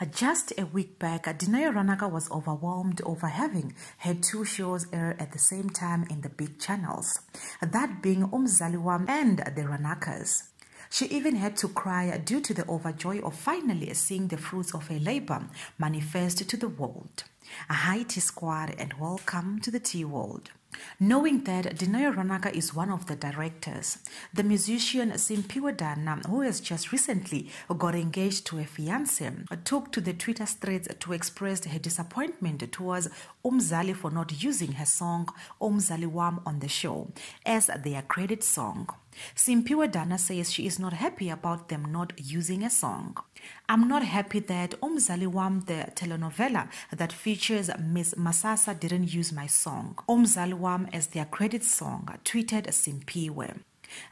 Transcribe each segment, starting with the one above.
Uh, just a week back, uh, Dineo Ranaka was overwhelmed over having her two shows air at the same time in the big channels, that being Umzaliwam and the Ranakas. She even had to cry due to the overjoy of finally seeing the fruits of her labor manifest to the world. Hi T Squad and welcome to the Tea World. Knowing that Dineo Ranaka is one of the directors, the musician Simphiwe Dana, who has just recently got engaged to a fiance, took to the Twitter threads to express her disappointment towards Umzali for not using her song Umzali Wam on the show as their credit song. Simphiwe Dana says she is not happy about them not using a song. I'm not happy that Umzali Wam, the telenovela that features Miss Masasa, didn't use my song. Umzali Wam as their credit song, tweeted Simphiwe.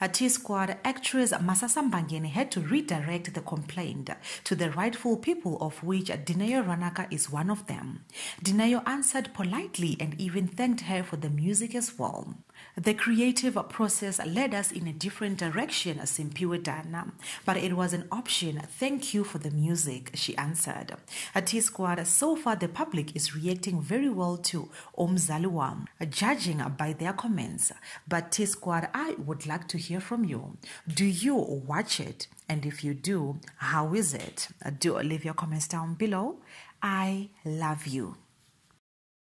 A T-Squad actress Masasa Mbangeni had to redirect the complaint to the rightful people of which Dineo Ranaka is one of them. Dineo answered politely and even thanked her for the music as well. The creative process led us in a different direction, Simphiwe Dana, but it was an option. Thank you for the music, she answered. At T Squad, so far the public is reacting very well to Umzaliwam, judging by their comments. But T Squad, I would like to hear from you. Do you watch it? And if you do, how is it? Do leave your comments down below. I love you.